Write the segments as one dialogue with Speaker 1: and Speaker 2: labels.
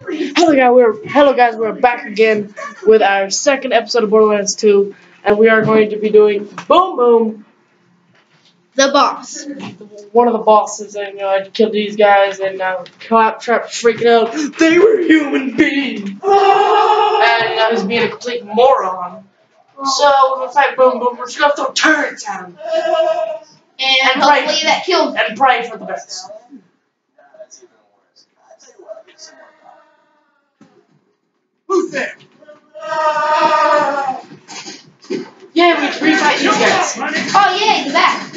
Speaker 1: Hello guys, we're hello guys, we're back again with our second episode of Borderlands 2, and we are going to be doing Boom Boom,
Speaker 2: The boss.
Speaker 1: one of the bosses, and you know I killed these guys, and uh, Claptrap freaking out. They were human beings, and I was being a complete moron. So when we fight Boom Boom, we're just gonna throw turrets at him
Speaker 2: And,
Speaker 1: And
Speaker 2: hopefully
Speaker 1: right.
Speaker 2: that kills him.
Speaker 1: and pray for the best.
Speaker 3: Who's there?
Speaker 1: Yeah, we refight these guys.
Speaker 2: Oh yeah, he's back.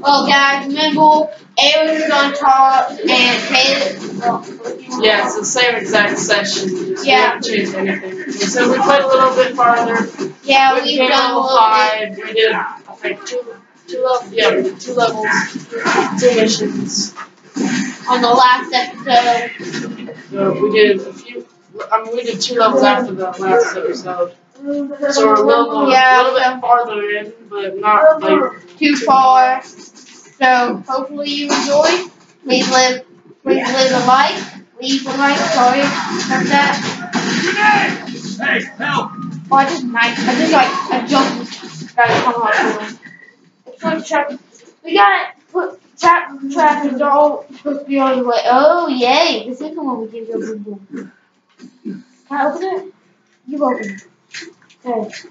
Speaker 2: Well guys, remember Aaron is on top and Caleb oh,
Speaker 1: Yeah, it's the same exact session.
Speaker 2: Yeah.
Speaker 1: We haven't changed anything. So we played a little bit farther.
Speaker 2: Yeah,
Speaker 1: we
Speaker 2: we've done a
Speaker 1: level
Speaker 2: little bit.
Speaker 1: five. We did, I think, two, two levels. Yeah, two levels, two missions.
Speaker 2: on the last episode.
Speaker 1: So we did a few. I mean, we did two levels after the last episode. So we're a little,
Speaker 2: Yeah,
Speaker 1: a little bit farther in, but not like.
Speaker 2: Too far. So hopefully you enjoy. Please live please leave a like. Leave a like, sorry about that.
Speaker 3: Hey, help!
Speaker 2: Oh I just nice I just like I jumped gotta come out with It's like we gotta trap traffic all supposed to be on the way. Oh yay, the one we you a boom boom. Can I open it? You open it. Okay.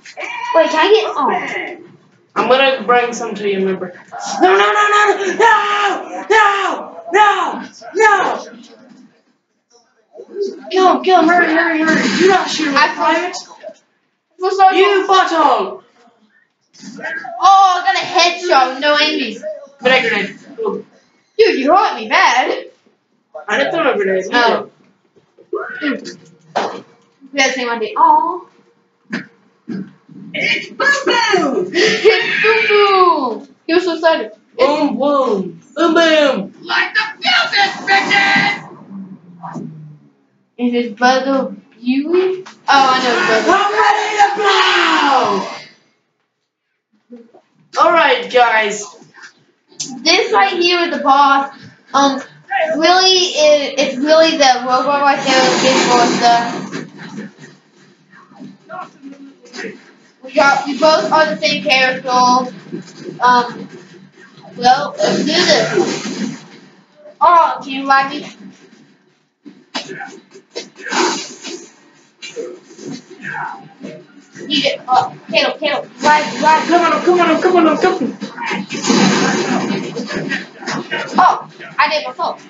Speaker 2: Wait, can I get oh
Speaker 1: I'm gonna bring some to you, remember? No, no, no, no, no, no, no, no, no! Kill him, kill him, hurry, hurry, hurry! Do not shoot him,
Speaker 2: I-
Speaker 1: private! You butthole!
Speaker 2: Oh, I got a headshot with no aiming.
Speaker 1: Grenade, grenade.
Speaker 2: Dude, you hurt me bad.
Speaker 1: I didn't throw a grenade.
Speaker 2: Oh. We had the same idea. Aw.
Speaker 3: It's Boo Boo!
Speaker 2: It's Boo Boo! He was so excited.
Speaker 1: Boom, boom, boom, boom!
Speaker 3: Like the fuse bitches!
Speaker 2: Is it Brother Huey? Oh, I know Brother.
Speaker 1: I'm ready to blow! Alright, guys.
Speaker 2: This right here is the boss. Um, really, it, it's really the robot right there with big boss stuff. We got, we both are the same character. Um, well, let's do this. Oh, can you ride me? You get, oh, Caleb, Caleb, ride, ride.
Speaker 1: Come on, come on, come on, come on.
Speaker 2: Oh, I did myself.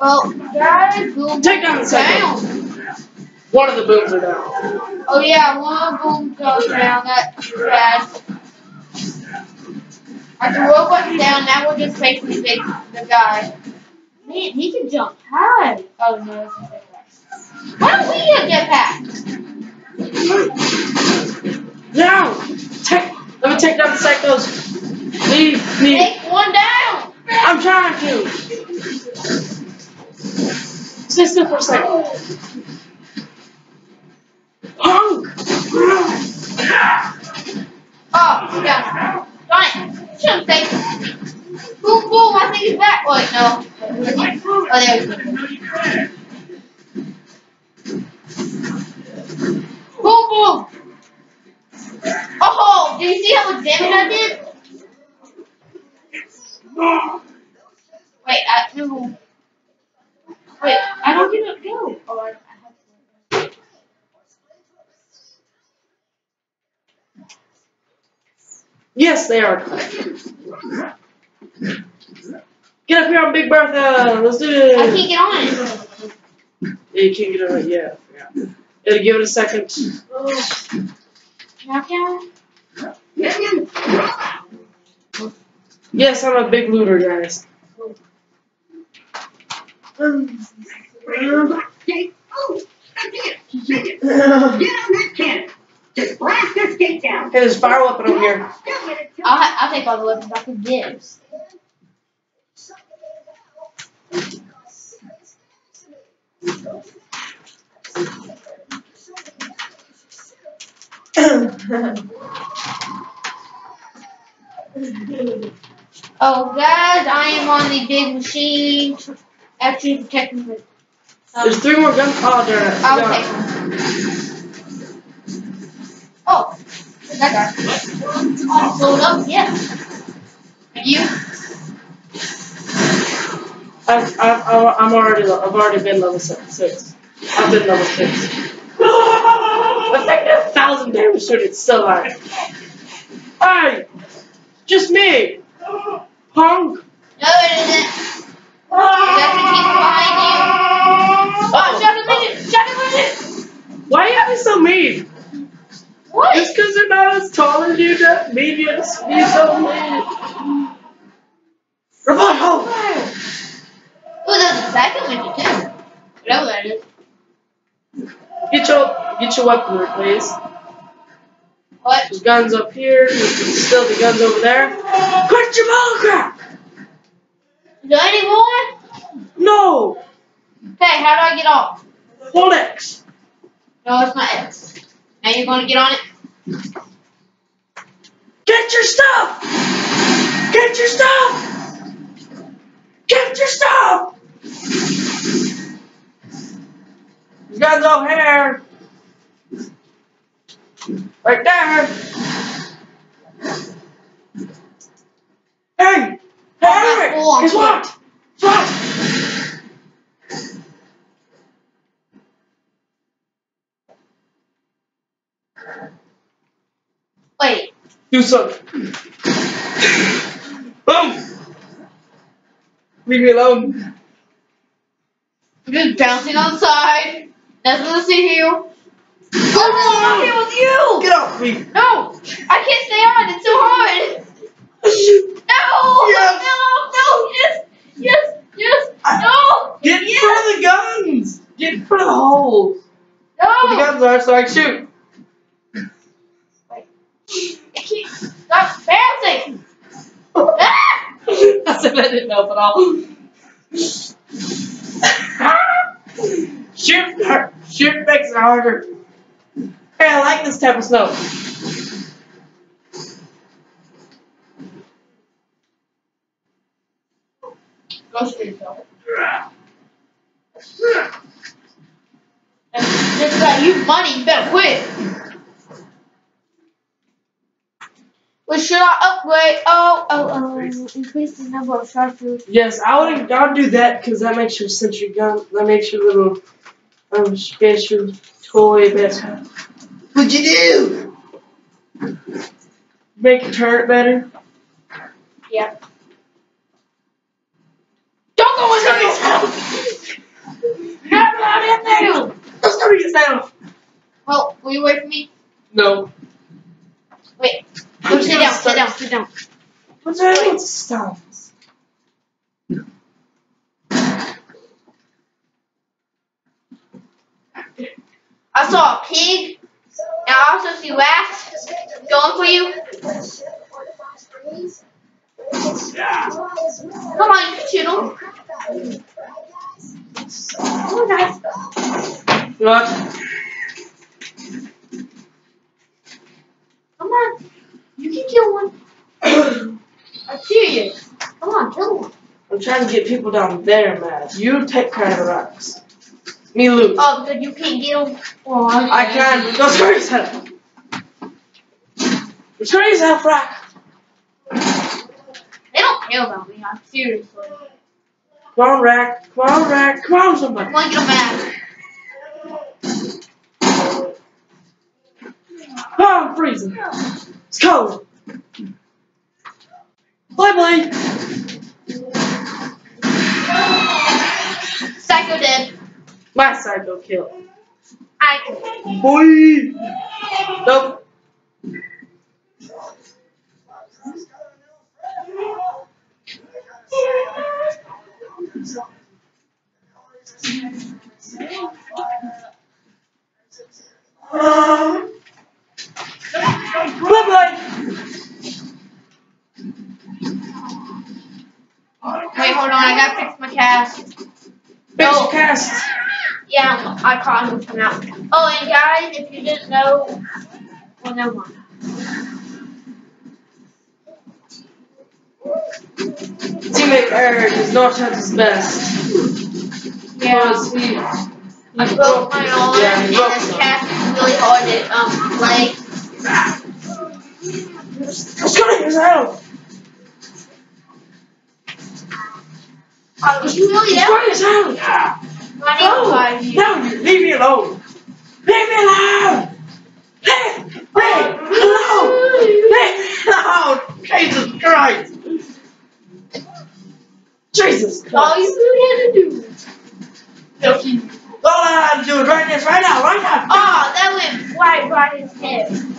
Speaker 2: Well, guys, boom,
Speaker 1: Take down the second.
Speaker 2: down.
Speaker 1: One of the booms are down.
Speaker 2: Oh yeah, one boom goes down. That's bad. Our robot's down. Now we're just facing the the guy. Man, he can jump high. Oh no, Why don't we get back?
Speaker 1: Now! Take, let me take down the psychos. Leave me.
Speaker 2: Take one down.
Speaker 1: I'm trying to. Stay still for a second. Punk!
Speaker 2: Oh. Darn it. Shouldn't say. Boom, boom. I think he's back. Wait, no. Oh, there he is. Wait, I no. Wait, I don't get to go. Oh, I, I have to.
Speaker 1: Yes, they are. Get up here on Big Bertha. Let's do
Speaker 2: it!
Speaker 1: I
Speaker 2: can't get on it.
Speaker 1: Yeah, you can't get on it. Yeah. yeah. It'll give it a second. Oh.
Speaker 2: Knock down.
Speaker 1: Yes, I'm a big looter, guys.
Speaker 3: Get oh, I did it. Get it. Get on that cannon. Just blast this gate down.
Speaker 1: Hey, there's fire weapon over here.
Speaker 3: Still get it.
Speaker 2: I'll, ha- I'll take all the weapons I can get. Oh, guys, I am on the big machine. Actually, protecting the. Um,
Speaker 1: There's three more guns. Oh,
Speaker 2: take one. Oh, that guy? Oh, blow it up? Yeah. And you?
Speaker 1: I've, I've, I'm already. I've already been level six. six. I've been level six. I've taken a thousand damage to it. It's still alive. Hey, just me, punk.
Speaker 2: No, it isn't. It doesn't keep behind you. Oh, Shadow Legend! Shadow Legend!
Speaker 1: Why are you having so mean?
Speaker 2: What?
Speaker 1: Just because they're not as tall as you, that mean you to be so mean. Robot home.
Speaker 2: Oh, there's a second legend too. Whatever that is.
Speaker 1: Get your get your weaponry, please.
Speaker 2: What?
Speaker 1: There's guns up here. There's still the guns over there. Quit your ball crap!
Speaker 2: Is there any more?
Speaker 1: No!
Speaker 2: Okay, how do I get off?
Speaker 1: Hold X.
Speaker 2: No, it's not X. Now you're gonna get on it?
Speaker 1: Get your stuff! Get your stuff! Get your stuff! There's guns over here. Right there. Hey! Hey, Eric!
Speaker 2: Hold on,
Speaker 1: Guess
Speaker 2: hold on.
Speaker 1: what? What?
Speaker 2: Wait.
Speaker 1: Do something. Boom! Leave me alone.
Speaker 2: I'm just bouncing on the side. Nothing to see you. Oh, I'm here with you!
Speaker 1: Get off me!
Speaker 2: No! I can't stay on, it's so hard! No!
Speaker 1: Yes.
Speaker 2: No! No! Yes! Yes! Yes! No!
Speaker 1: Get in
Speaker 2: yes.
Speaker 1: front of the guns! Get in front of the holes! Where the guns are so I can shoot.
Speaker 2: I can't stop bouncing! Ah!
Speaker 1: I said that didn't help at all. shoot! har- Shoot makes it harder. Hey, I like this type of snow.
Speaker 2: Go though. And just got you money, you better quit. What should I upgrade? Oh, oh, oh. Increase the number of sharpshooters.
Speaker 1: Yes, I would I'd do that because that makes your sentry gun, that makes your little um, special toy better.
Speaker 3: What'd you do?
Speaker 1: Make your turret better.
Speaker 2: Yeah.
Speaker 1: Don't go in Tony's house!
Speaker 2: Never not in there!
Speaker 1: Let's go to his house!
Speaker 2: Well, will you wait for me?
Speaker 1: No.
Speaker 2: Wait. Go sit down, sit down, sit down.
Speaker 1: What's wrong with stones?
Speaker 2: I saw a pig, and I also see rats going for you. Come on, you can shoot 'em. Oh, nice.
Speaker 1: What?
Speaker 2: Come on. You can kill one. I'm serious. Come on, kill one.
Speaker 1: I'm trying to get people down there, man. You take care of the rocks. Me loot.
Speaker 2: Oh, because you can't get them. Oh,
Speaker 1: I can. Go screw yourself. Go screw yourself, Rock.
Speaker 2: They don't care about me. I'm serious.
Speaker 1: Come on, Rack. Come on, Rack. Come on, somebody.
Speaker 2: Come on, get them back.
Speaker 1: I'm freezing. It's cold. Bye bye.
Speaker 2: Psycho dead.
Speaker 1: My psycho kill.
Speaker 2: I.
Speaker 1: Boy. Nope. Bye.
Speaker 2: Wait, hold on. I gotta fix my cast.
Speaker 1: Fix your cast.
Speaker 2: Yeah, I caught him coming out. Oh, and guys, if you didn't know, well, no mind.
Speaker 1: make Eric is not at his best.
Speaker 2: Yeah.
Speaker 1: He,
Speaker 2: I broke my arm
Speaker 1: Yeah,
Speaker 2: and this cast is really hard to um play.
Speaker 1: Go to his house.
Speaker 2: Oh, you really
Speaker 1: Let's
Speaker 2: know?
Speaker 1: go to his house.
Speaker 2: I need to find you.
Speaker 1: No, no, leave me alone. Leave me alone. Leave, leave me alone. Leave me alone. Jesus Christ. Jesus Christ!
Speaker 2: All you really had to do.
Speaker 1: All I have to do is right this right now, right now.
Speaker 2: Oh, that went right by his head.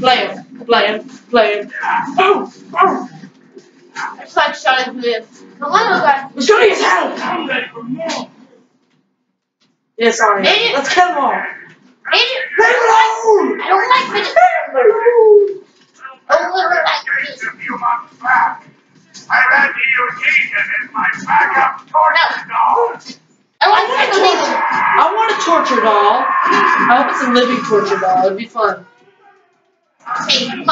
Speaker 1: Play him, play him, play him. Oh, oh.
Speaker 2: It's like shot his lips. Come on, little guy.
Speaker 1: Let's go to his house. Yes, sorry.
Speaker 2: Idiot.
Speaker 1: Let's kill him all.
Speaker 2: Idiot.
Speaker 1: Leave him alone.
Speaker 2: I don't like midgets. I don't really like midgets.
Speaker 4: a few months back. I've had to use Ethan as my backup torture dog.
Speaker 2: I like midgets.
Speaker 1: I want a torture doll. I hope it's a living torture doll. It'd be fun.
Speaker 2: Oh.
Speaker 1: In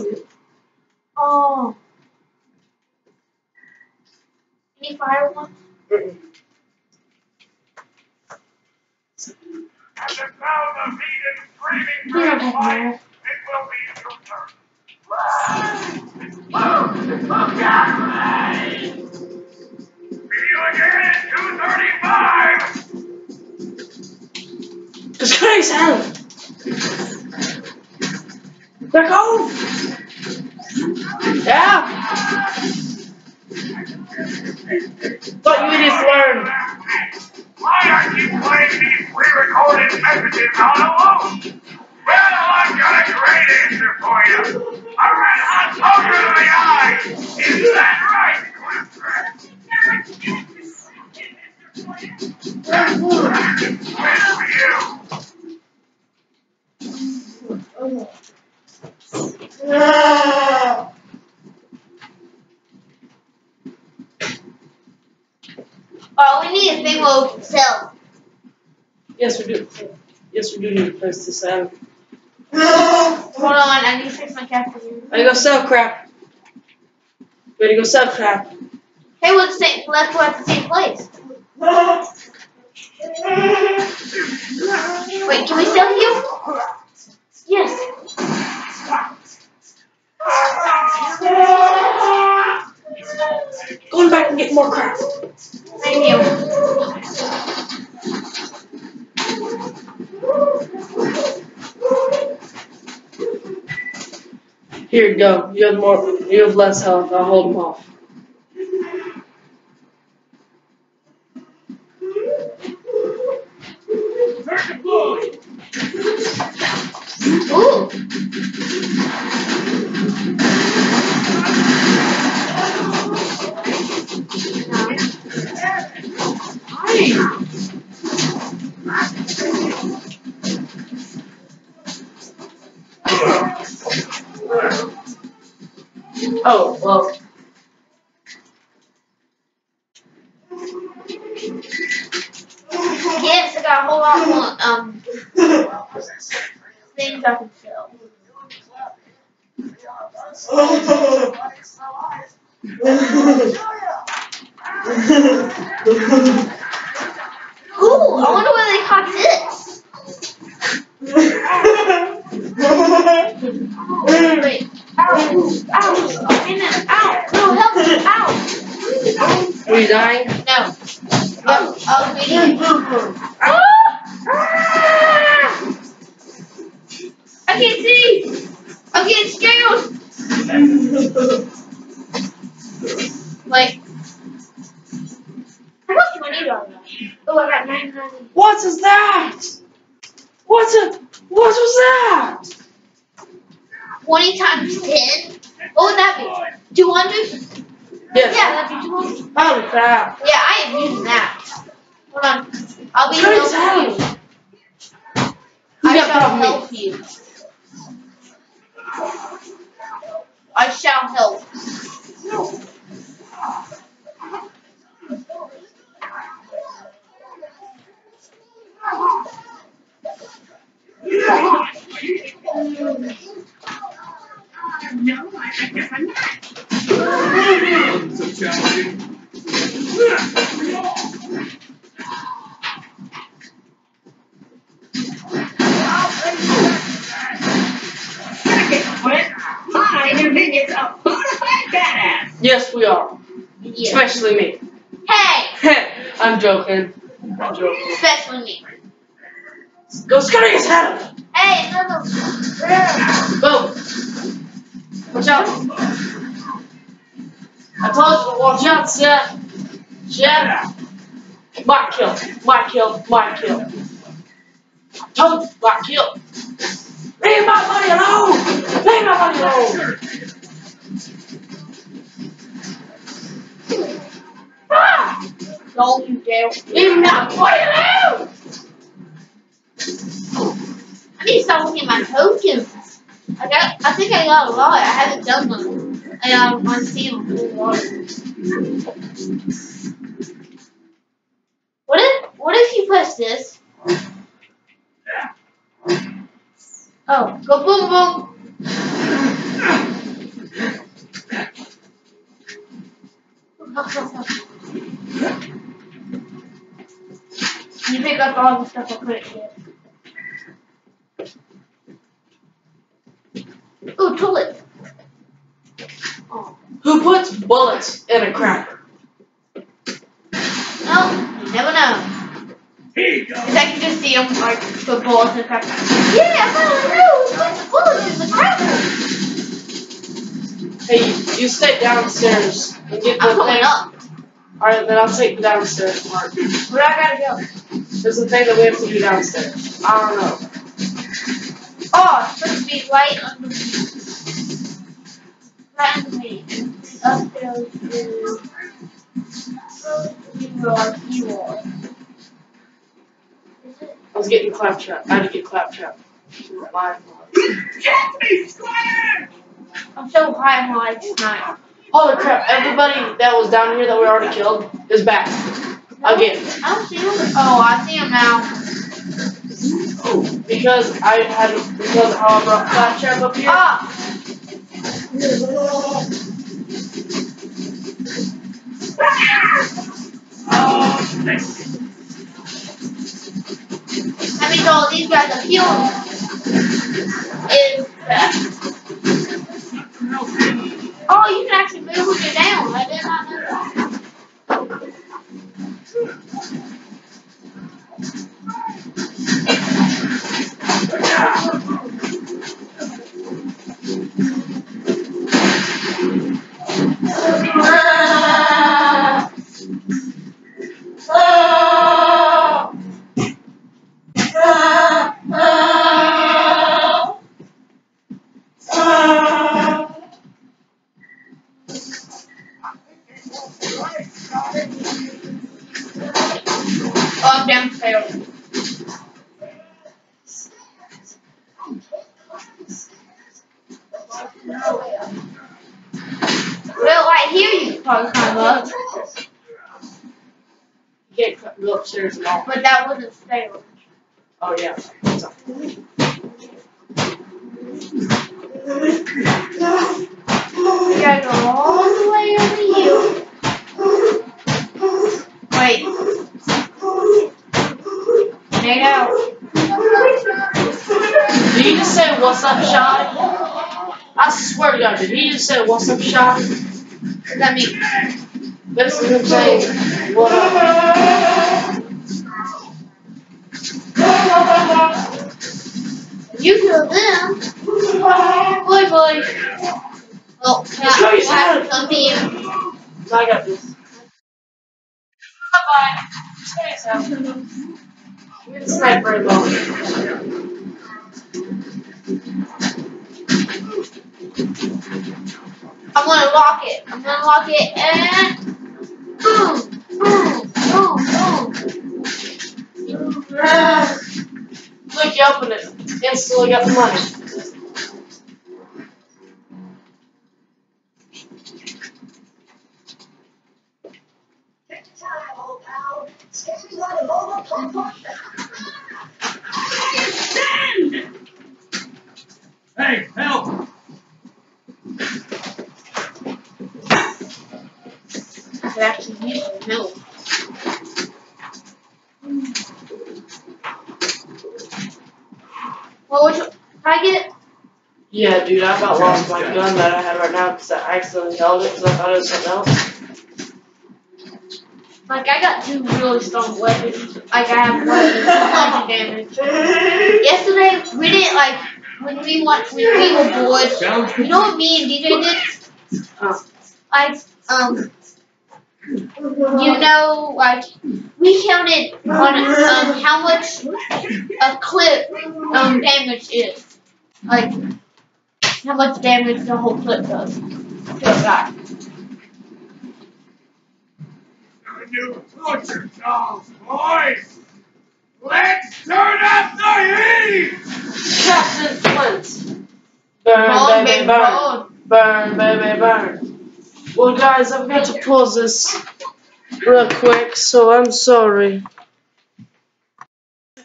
Speaker 1: it.
Speaker 2: Oh. Any fire one?
Speaker 4: The sound of
Speaker 2: more.
Speaker 4: it will be your turn. Look me! See you again at 235!
Speaker 1: Go to. They're. Yeah. Thought you idiots learned.
Speaker 4: Why aren't you playing these pre-recorded messages on alone? Well, I've got a great answer for you. A red hot poker to the eye. Is that right, Clifford? For you.
Speaker 2: Oh, we need a thing where we can sell.
Speaker 1: Yes, we do. Yes, we do need to place this out.
Speaker 2: Hold on, I need to fix my cat for you.
Speaker 1: I go sell crap. Ready to go sell crap.
Speaker 2: Hey, we're the same. Let's go at the same place. Wait, can we sell you?
Speaker 1: Here you go. You have more. You have less health. I'll hold them off. Oh well.
Speaker 2: Yes, I got a whole lot more um things I can sell.
Speaker 1: you dying?
Speaker 2: No. No. I was waiting. I'll be
Speaker 1: Turns
Speaker 2: helping you. I shall
Speaker 1: problem.
Speaker 2: help you. I shall help.
Speaker 3: No, I I guess I'm not.
Speaker 4: So challenging.
Speaker 3: I didn't think it's a bona badass.
Speaker 1: Yes, we are.
Speaker 2: Yeah.
Speaker 1: Especially me.
Speaker 2: Hey,
Speaker 1: I'm joking. I'm joking.
Speaker 2: especially me.
Speaker 1: Go scuttle his head.
Speaker 2: Hey, another.
Speaker 1: Boom. Watch out. I told you to watch out, Seth. Jeff. My kill. My kill. My kill. I told you, my kill. Leave my money alone. Leave my money alone. Ah!
Speaker 2: Don't you dare.
Speaker 1: Leave my money alone.
Speaker 2: I need to start looking at my tokens. I got. I think I got a lot. I haven't done them, and I want to see them. What if? What if you press this? Oh, go boom boom. You pick up all the stuff I couldn't get. Ooh, tulip. Oh.
Speaker 1: Who puts bullets in a cracker?
Speaker 2: No, you never know.
Speaker 4: Here you go.
Speaker 2: Cause I can just see them like put bullets in the cracker. Yeah, I finally knew. It's like the bullets in the cracker.
Speaker 1: Hey, you stay downstairs and get the thing.
Speaker 2: up.
Speaker 1: Alright, then I'll take the downstairs part.
Speaker 2: Where I gotta go?
Speaker 1: There's a thing that we have to do downstairs. I don't know.
Speaker 2: Oh, it's supposed to be right under me. Right under me. Upstairs is you are you are. Is?
Speaker 1: I was getting claptrap. I had to get claptrap. My
Speaker 3: Catch me, Squire!
Speaker 2: I'm so high on life tonight.
Speaker 1: Holy crap, everybody that was down here that we already killed is back. Again.
Speaker 2: I don't see him. Oh, I see him now.
Speaker 1: Because I had because of how I brought claptrap up here.
Speaker 2: Ah!
Speaker 4: Oh, thanks.
Speaker 2: That means all these guys are healed. Is that? Oh, you can actually move you're down. I did not know that. That wasn't stairs.
Speaker 1: Oh yeah. So,
Speaker 2: You gotta go all the way over here. Wait. Stay out.
Speaker 1: Did he just say what's up, Shy? I swear to God, did he just say what's up, Shy?
Speaker 2: What does that mean?
Speaker 1: Basically him saying what up.
Speaker 2: You kill them. Boy, boy. Well, can I,
Speaker 1: you
Speaker 2: can I
Speaker 1: said.
Speaker 2: come to you?
Speaker 1: I got this. Bye bye. Stay safe. You're the sniper though.
Speaker 2: I'm gonna lock it. I'm gonna lock it and boom, boom, boom, boom.
Speaker 1: Look, you opened it. Instantly got the money.
Speaker 3: Take your time, old pal. Standing on a mobile platform. Stand!
Speaker 4: Hey, help!
Speaker 2: I actually use some help. Well, which, can I get it?
Speaker 1: Yeah, dude, I about lost my gun that I had right now because I accidentally held it because I thought it was something else.
Speaker 2: Like, I got two really strong weapons. Like, I have weapons that damage. Yesterday, we didn't, like, when we went, when we were bored, you know what me and DJ did?
Speaker 1: Oh.
Speaker 2: Like, um, you know, like, we counted on um, how much a clip um, damage is. Like, how much damage the whole clip does to a guy.
Speaker 4: A new torture dolls, boys! Let's turn up the heat!
Speaker 1: Captain Flint! Burn,
Speaker 2: Roll,
Speaker 1: baby,
Speaker 2: baby,
Speaker 1: burn. Burn, baby, burn. Well, guys, I've got to pause this real quick, so I'm sorry.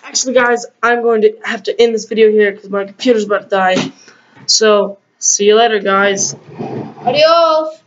Speaker 1: Actually, guys, I'm going to have to end this video here because my computer's about to die. So, see you later, guys.
Speaker 2: Adios.